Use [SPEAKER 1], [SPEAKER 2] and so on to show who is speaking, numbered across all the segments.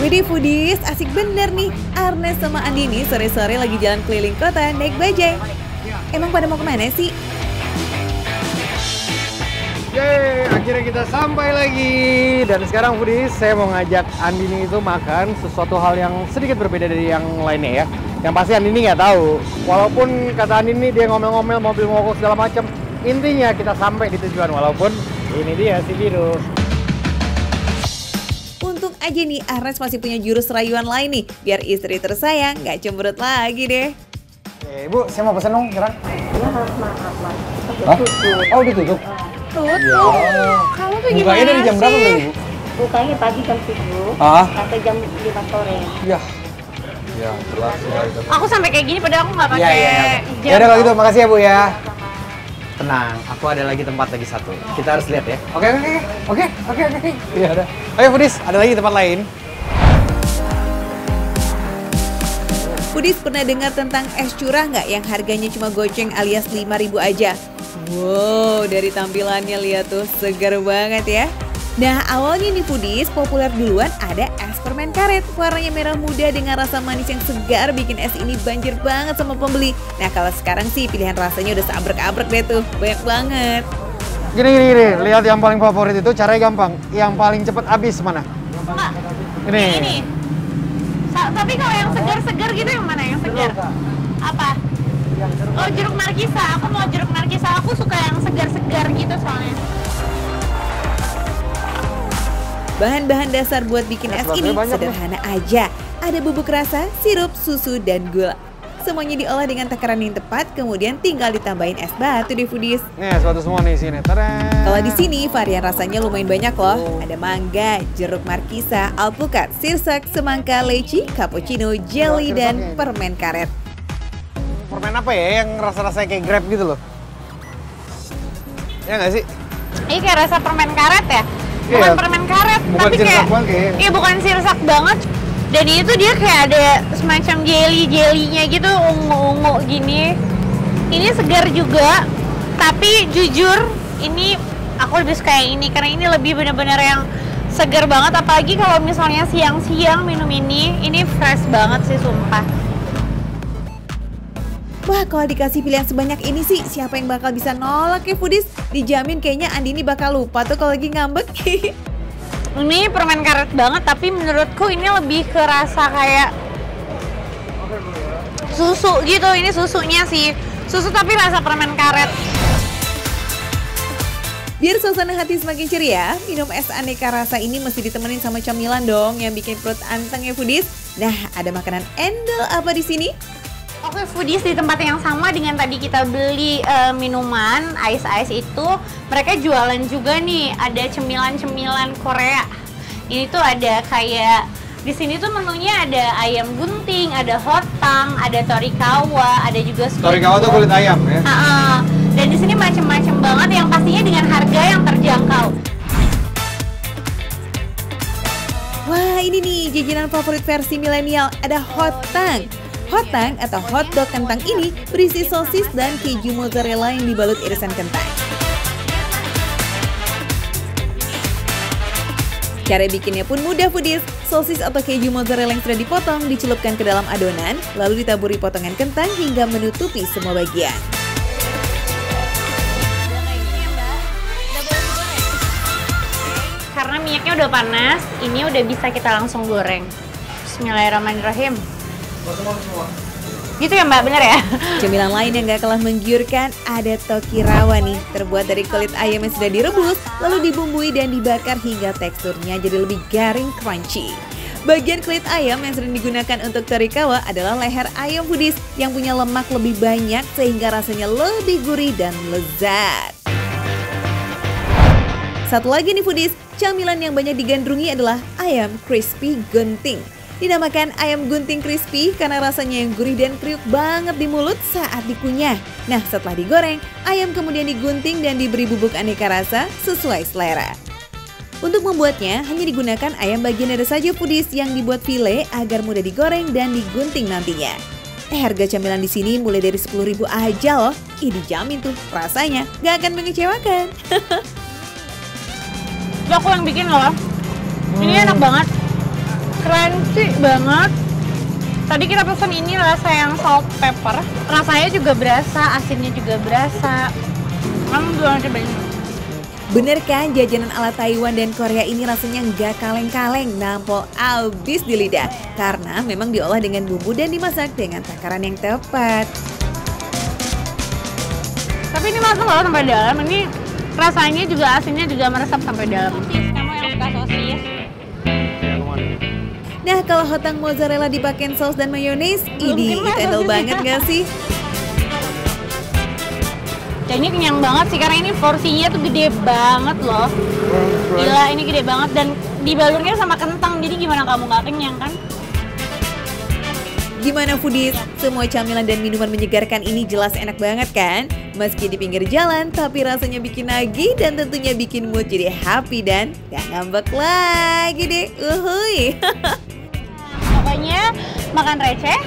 [SPEAKER 1] Widih foodies, asik bener nih. Arnes sama Andini sore-sore lagi jalan keliling kota naik bajai. Emang pada mau ke mana sih?
[SPEAKER 2] Yeay, akhirnya kita sampai lagi. Dan sekarang foodies, saya mau ngajak Andini itu makan sesuatu hal yang sedikit berbeda dari yang lainnya ya. Yang pasti Andini nggak tahu. Walaupun kata Andini dia ngomel-ngomel mobil mogok segala macam. Intinya kita sampai di tujuan walaupun ini dia si biru.
[SPEAKER 1] Untung aja nih Arnes masih punya jurus rayuan lain nih. Biar istri tersayang nggak cemberut lagi deh.
[SPEAKER 2] Eh, Bu, saya mau pesen dong sekarang.
[SPEAKER 3] Ya maaf maaf mas.
[SPEAKER 2] Hah?
[SPEAKER 3] Tutup.
[SPEAKER 2] Oh, ditutup.
[SPEAKER 1] Tutup. Kamu tuh gimana
[SPEAKER 2] Bukanya dari jam berapa
[SPEAKER 1] sih?
[SPEAKER 2] tadi, Bu?
[SPEAKER 3] Bukanya pagi jam 7
[SPEAKER 2] Ah.
[SPEAKER 3] sampai jam 5 sore.
[SPEAKER 2] Ya. Ya, jelas ya.
[SPEAKER 4] Aku sampai kayak gini padahal aku nggak pakai
[SPEAKER 2] Iya, iya, iya.
[SPEAKER 4] jam.
[SPEAKER 2] Ya udah kalau gitu, makasih ya Bu ya. Tenang, aku ada lagi tempat lagi satu. Kita harus lihat ya. Oke, oke, oke. Oke, oke, oke. Iya, udah. Ayo Fudis, ada lagi tempat lain.
[SPEAKER 1] Foodies pernah dengar tentang es curah nggak yang harganya cuma goceng alias 5000 aja? Wow, dari tampilannya lihat tuh segar banget ya. Nah awalnya nih foodies populer duluan ada es permen karet Warnanya merah muda dengan rasa manis yang segar bikin es ini banjir banget sama pembeli Nah kalau sekarang sih pilihan rasanya udah seabrek-abrek deh tuh, banyak banget
[SPEAKER 2] Gini, gini, gini. Lihat yang paling favorit itu caranya gampang. Yang paling cepet habis mana?
[SPEAKER 4] Enggak,
[SPEAKER 2] Ini.
[SPEAKER 4] ini. Sa- tapi kalau yang segar-segar gitu yang mana yang segar? Apa? Oh jeruk markisa, aku mau jeruk markisa. Aku suka yang segar-segar gitu soalnya.
[SPEAKER 1] Bahan-bahan dasar buat bikin
[SPEAKER 2] Es
[SPEAKER 1] es ini sederhana aja. Ada bubuk rasa, sirup, susu, dan gula. Semuanya diolah dengan takaran yang tepat, kemudian tinggal ditambahin es batu deh foodies.
[SPEAKER 2] Nih, sepatu semua nih sini.
[SPEAKER 1] Kalau di sini varian rasanya lumayan banyak loh. Ada mangga, jeruk markisa, alpukat, sirsak, semangka, leci, cappuccino, jelly, dan permen karet.
[SPEAKER 2] Permen apa ya yang rasa-rasanya kayak grab gitu loh? Ya nggak sih?
[SPEAKER 4] Ini kayak rasa permen karet ya? Bukan permen karet,
[SPEAKER 2] Bukan
[SPEAKER 4] tapi kayak
[SPEAKER 2] kayaknya.
[SPEAKER 4] Iya bukan sirsak banget. Dan itu dia kayak ada semacam jelly-jellynya gitu, ungu-ungu gini. Ini segar juga, tapi jujur ini aku lebih suka yang ini karena ini lebih benar-benar yang segar banget apalagi kalau misalnya siang-siang minum ini ini fresh banget sih sumpah
[SPEAKER 1] Wah, kalau dikasih pilihan sebanyak ini sih, siapa yang bakal bisa nolak ya foodies? Dijamin kayaknya Andini bakal lupa tuh kalau lagi ngambek.
[SPEAKER 4] Ini permen karet banget, tapi menurutku ini lebih ke rasa kayak susu gitu. Ini susunya sih, susu tapi rasa permen karet.
[SPEAKER 1] Biar suasana hati semakin ceria, minum es aneka rasa ini mesti ditemenin sama camilan dong yang bikin perut anteng ya foodies. Nah, ada makanan endel apa di sini?
[SPEAKER 4] Oke, foodies di tempat yang sama dengan tadi kita beli eh, minuman ice-ice itu, mereka jualan juga nih ada cemilan-cemilan Korea. Ini tuh ada kayak di sini tuh menunya ada ayam gunting, ada hotang, ada torikawa, ada juga squid
[SPEAKER 2] Torikawa tuh kulit ayam ya.
[SPEAKER 4] Ha-ha. Dan di sini macem-macem banget yang pastinya dengan harga yang terjangkau.
[SPEAKER 1] Wah, ini nih jajanan favorit versi milenial, ada hotang. Hotang atau hotdog kentang ini berisi sosis dan keju mozzarella yang dibalut irisan kentang. Cara bikinnya pun mudah foodies. Sosis atau keju mozzarella yang sudah dipotong dicelupkan ke dalam adonan, lalu ditaburi potongan kentang hingga menutupi semua bagian.
[SPEAKER 4] Karena minyaknya udah panas, ini udah bisa kita langsung goreng. Bismillahirrahmanirrahim. Gitu ya mbak, bener ya?
[SPEAKER 1] Cemilan lain yang gak kalah menggiurkan ada tokirawa nih Terbuat dari kulit ayam yang sudah direbus Lalu dibumbui dan dibakar hingga teksturnya jadi lebih garing crunchy Bagian kulit ayam yang sering digunakan untuk torikawa adalah leher ayam foodies yang punya lemak lebih banyak sehingga rasanya lebih gurih dan lezat. Satu lagi nih foodies, camilan yang banyak digandrungi adalah ayam crispy gunting. Dinamakan ayam gunting crispy karena rasanya yang gurih dan kriuk banget di mulut saat dikunyah. Nah, setelah digoreng, ayam kemudian digunting dan diberi bubuk aneka rasa sesuai selera. Untuk membuatnya, hanya digunakan ayam bagian dada saja foodies yang dibuat file agar mudah digoreng dan digunting nantinya. Eh, harga camilan di sini mulai dari 10.000 aja loh. Ih, dijamin tuh rasanya gak akan mengecewakan.
[SPEAKER 4] Itu aku yang bikin loh. Ini enak banget. Crunchy banget. Tadi kita pesan ini rasa yang salt pepper. Rasanya juga berasa, asinnya juga berasa. Kamu duluan cobain.
[SPEAKER 1] Bener kan jajanan ala Taiwan dan Korea ini rasanya nggak kaleng-kaleng, nampol abis di lidah. Karena memang diolah dengan bumbu dan dimasak dengan takaran yang tepat.
[SPEAKER 4] Tapi ini masuk loh sampai dalam. Ini rasanya juga asinnya juga meresap sampai dalam. Kamu yang suka sosis?
[SPEAKER 1] Nah kalau hotang mozzarella dipakein saus dan mayones, ini itu banget gak sih?
[SPEAKER 4] Dan ini kenyang banget sih karena ini porsinya tuh gede banget loh. Gila ini gede banget dan dibalurnya sama kentang jadi gimana kamu nggak kenyang kan?
[SPEAKER 1] Gimana foodies? Semua camilan dan minuman menyegarkan ini jelas enak banget kan? Meski di pinggir jalan, tapi rasanya bikin nagih dan tentunya bikin mood jadi happy dan gak ngambek lagi deh. Uhuy.
[SPEAKER 4] Pokoknya makan receh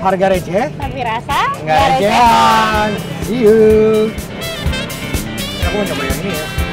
[SPEAKER 2] Harga receh?
[SPEAKER 4] tapi rasa
[SPEAKER 2] Nggak recehan. See you. Aku mau coba yang ini ya.